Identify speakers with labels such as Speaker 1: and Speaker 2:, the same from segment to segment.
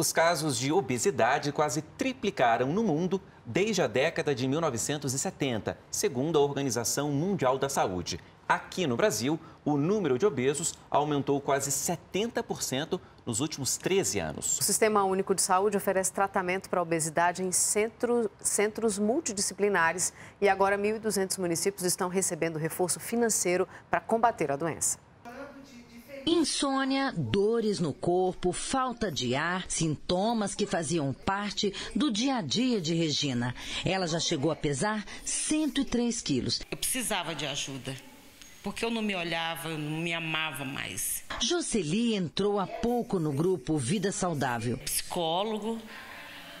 Speaker 1: Os casos de obesidade quase triplicaram no mundo desde a década de 1970, segundo a Organização Mundial da Saúde. Aqui no Brasil, o número de obesos aumentou quase 70% nos últimos 13 anos.
Speaker 2: O Sistema Único de Saúde oferece tratamento para a obesidade em centro, centros multidisciplinares e agora 1.200 municípios estão recebendo reforço financeiro para combater a doença.
Speaker 3: Insônia, dores no corpo, falta de ar, sintomas que faziam parte do dia a dia de Regina. Ela já chegou a pesar 103 quilos.
Speaker 4: Eu precisava de ajuda, porque eu não me olhava, não me amava mais.
Speaker 3: Jocely entrou há pouco no grupo Vida Saudável.
Speaker 4: Psicólogo,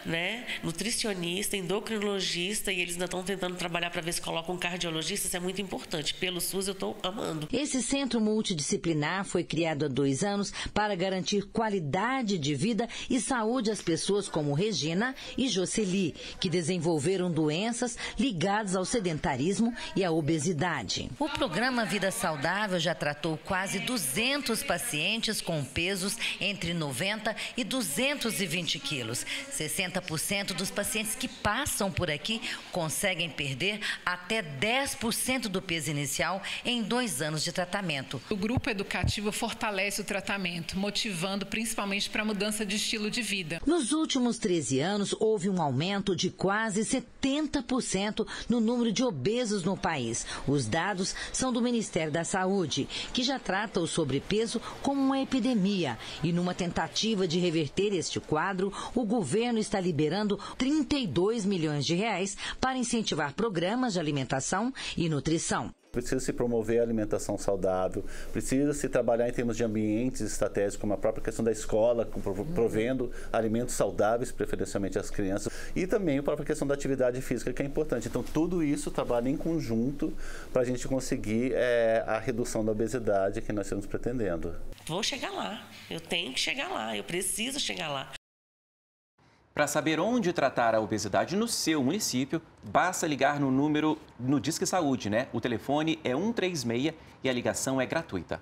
Speaker 4: né, nutricionista, endocrinologista e eles ainda estão tentando trabalhar para ver se colocam um cardiologista, isso é muito importante. Pelo SUS eu estou amando.
Speaker 3: Esse centro multidisciplinar foi criado há dois anos para garantir qualidade de vida e saúde às pessoas como Regina e Jocely, que desenvolveram doenças ligadas ao sedentarismo e à obesidade. O programa Vida Saudável já tratou quase 200 pacientes com pesos entre 90 e 220 quilos. 60 60% dos pacientes que passam por aqui conseguem perder até 10% do peso inicial em dois anos de tratamento.
Speaker 5: O grupo educativo fortalece o tratamento, motivando principalmente para a mudança de estilo de vida.
Speaker 3: Nos últimos 13 anos, houve um aumento de quase 70% no número de obesos no país. Os dados são do Ministério da Saúde, que já trata o sobrepeso como uma epidemia. E numa tentativa de reverter este quadro, o governo está liberando 32 milhões de reais para incentivar programas de alimentação e nutrição.
Speaker 6: Precisa se promover a alimentação saudável, precisa se trabalhar em termos de ambientes estratégicos, como a própria questão da escola, provendo alimentos saudáveis, preferencialmente às crianças, e também a própria questão da atividade física, que é importante. Então, tudo isso trabalha em conjunto para a gente conseguir é, a redução da obesidade que nós estamos pretendendo.
Speaker 4: Vou chegar lá, eu tenho que chegar lá, eu preciso chegar lá.
Speaker 1: Para saber onde tratar a obesidade no seu município, basta ligar no número no Disque Saúde, né? O telefone é 136 e a ligação é gratuita.